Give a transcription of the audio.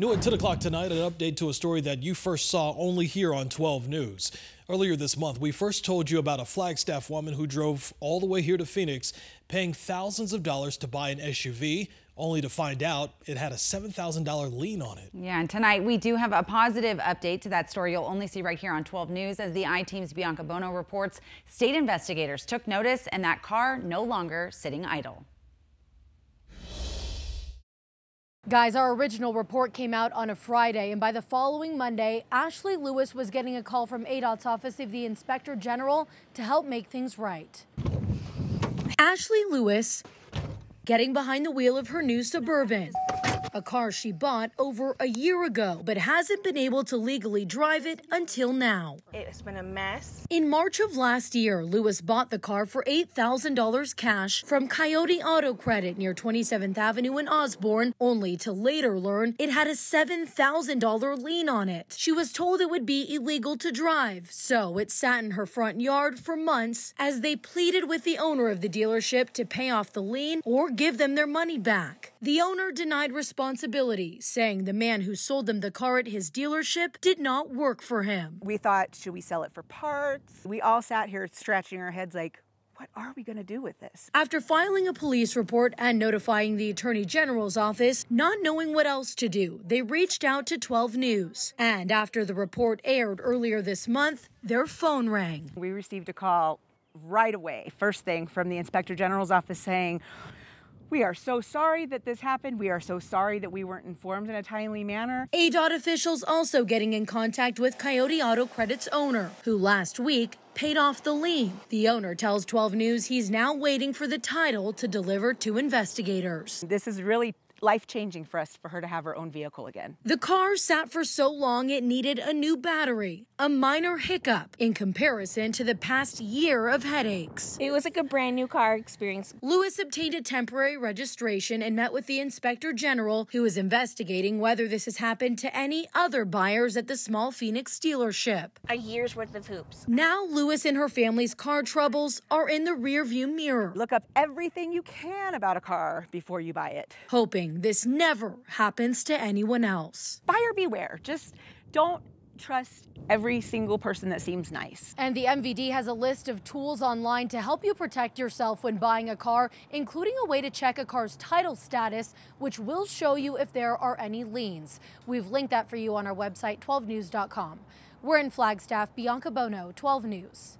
New at 10 o'clock tonight, an update to a story that you first saw only here on 12 News. Earlier this month, we first told you about a Flagstaff woman who drove all the way here to Phoenix, paying thousands of dollars to buy an SUV, only to find out it had a $7,000 lien on it. Yeah, and tonight we do have a positive update to that story you'll only see right here on 12 News. As the I-Team's Bianca Buono reports, state investigators took notice and that car no longer sitting idle. Guys, our original report came out on a Friday, and by the following Monday, Ashley Lewis was getting a call from ADOT's Office of the Inspector General to help make things right. Ashley Lewis getting behind the wheel of her new Suburban a car she bought over a year ago, but hasn't been able to legally drive it until now. It's been a mess. In March of last year, Lewis bought the car for $8,000 cash from Coyote Auto Credit near 27th Avenue in Osborn, only to later learn it had a $7,000 lien on it. She was told it would be illegal to drive, so it sat in her front yard for months as they pleaded with the owner of the dealership to pay off the lien or give them their money back. The owner denied responsibility responsibility, saying the man who sold them the car at his dealership did not work for him. We thought, should we sell it for parts? We all sat here scratching our heads like, what are we going to do with this? After filing a police report and notifying the Attorney General's office, not knowing what else to do, they reached out to 12 News. And after the report aired earlier this month, their phone rang. We received a call right away, first thing from the Inspector General's office saying, we are so sorry that this happened. We are so sorry that we weren't informed in a timely manner. ADOT officials also getting in contact with Coyote Auto Credit's owner, who last week paid off the lien. The owner tells 12 News he's now waiting for the title to deliver to investigators. This is really life changing for us for her to have her own vehicle again. The car sat for so long it needed a new battery, a minor hiccup in comparison to the past year of headaches. It was like a brand new car experience. Lewis obtained a temporary registration and met with the inspector general who is investigating whether this has happened to any other buyers at the small Phoenix dealership. A year's worth of hoops. Now Lewis and her family's car troubles are in the rearview mirror. Look up everything you can about a car before you buy it. Hoping this never happens to anyone else. Buyer beware. Just don't trust every single person that seems nice. And the MVD has a list of tools online to help you protect yourself when buying a car, including a way to check a car's title status, which will show you if there are any liens. We've linked that for you on our website, 12news.com. We're in Flagstaff, Bianca Buono, 12 News.